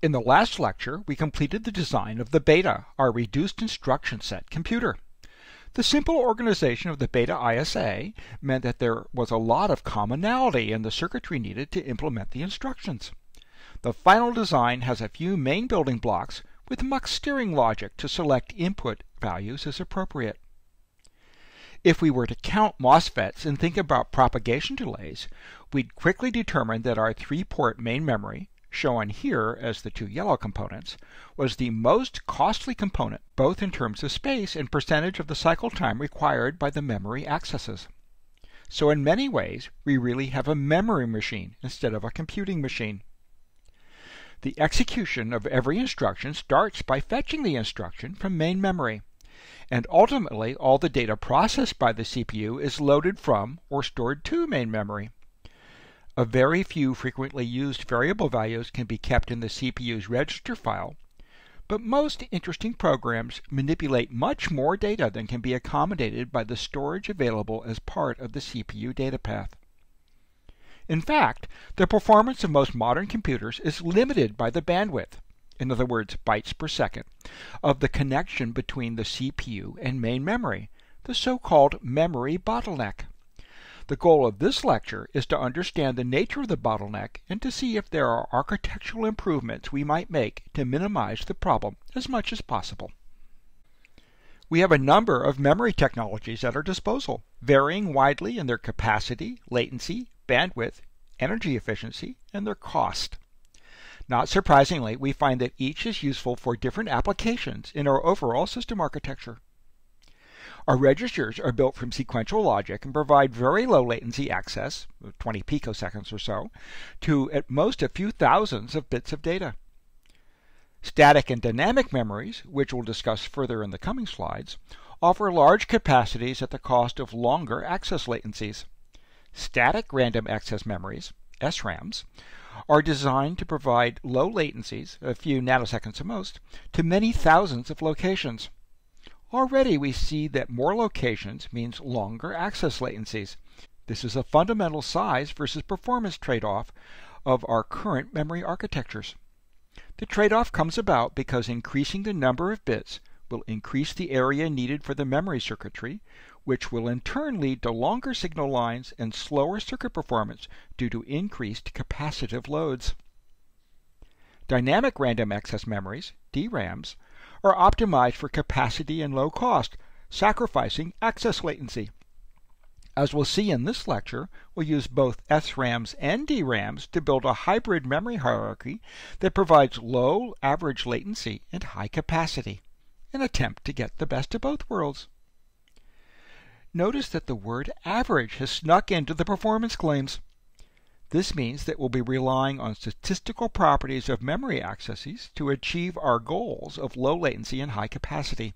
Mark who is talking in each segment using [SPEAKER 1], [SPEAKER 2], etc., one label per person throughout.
[SPEAKER 1] In the last lecture, we completed the design of the Beta, our reduced instruction set computer. The simple organization of the Beta ISA meant that there was a lot of commonality in the circuitry needed to implement the instructions. The final design has a few main building blocks with mux steering logic to select input values as appropriate. If we were to count MOSFETs and think about propagation delays, we'd quickly determine that our three-port main memory, shown here as the two yellow components, was the most costly component, both in terms of space and percentage of the cycle time required by the memory accesses. So in many ways, we really have a memory machine instead of a computing machine. The execution of every instruction starts by fetching the instruction from main memory and ultimately all the data processed by the CPU is loaded from or stored to main memory. A very few frequently used variable values can be kept in the CPU's register file, but most interesting programs manipulate much more data than can be accommodated by the storage available as part of the CPU data path. In fact, the performance of most modern computers is limited by the bandwidth in other words bytes per second, of the connection between the CPU and main memory, the so-called memory bottleneck. The goal of this lecture is to understand the nature of the bottleneck and to see if there are architectural improvements we might make to minimize the problem as much as possible. We have a number of memory technologies at our disposal, varying widely in their capacity, latency, bandwidth, energy efficiency, and their cost. Not surprisingly, we find that each is useful for different applications in our overall system architecture. Our registers are built from sequential logic and provide very low latency access, 20 picoseconds or so, to at most a few thousands of bits of data. Static and dynamic memories, which we'll discuss further in the coming slides, offer large capacities at the cost of longer access latencies. Static random access memories, SRAMs, are designed to provide low latencies, a few nanoseconds at most, to many thousands of locations. Already we see that more locations means longer access latencies. This is a fundamental size versus performance trade-off of our current memory architectures. The trade-off comes about because increasing the number of bits will increase the area needed for the memory circuitry, which will in turn lead to longer signal lines and slower circuit performance due to increased capacitive loads. Dynamic random access memories, DRAMs, are optimized for capacity and low cost, sacrificing access latency. As we'll see in this lecture, we'll use both SRAMs and DRAMs to build a hybrid memory hierarchy that provides low average latency and high capacity, an attempt to get the best of both worlds. Notice that the word average has snuck into the performance claims. This means that we'll be relying on statistical properties of memory accesses to achieve our goals of low latency and high capacity.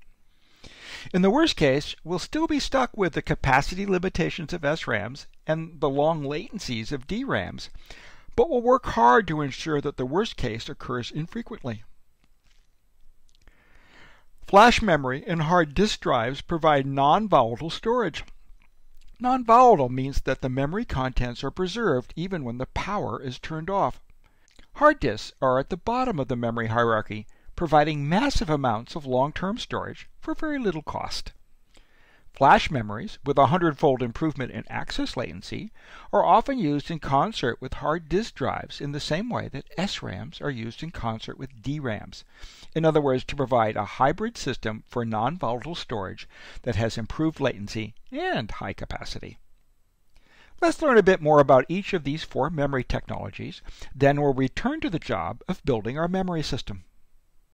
[SPEAKER 1] In the worst case, we'll still be stuck with the capacity limitations of SRAMs and the long latencies of DRAMs, but we'll work hard to ensure that the worst case occurs infrequently. Flash memory and hard disk drives provide non-volatile storage. Non-volatile means that the memory contents are preserved even when the power is turned off. Hard disks are at the bottom of the memory hierarchy, providing massive amounts of long-term storage for very little cost. Flash memories, with a hundredfold improvement in access latency, are often used in concert with hard disk drives in the same way that SRAMs are used in concert with DRAMs. In other words, to provide a hybrid system for non-volatile storage that has improved latency and high capacity. Let's learn a bit more about each of these four memory technologies, then we'll return to the job of building our memory system.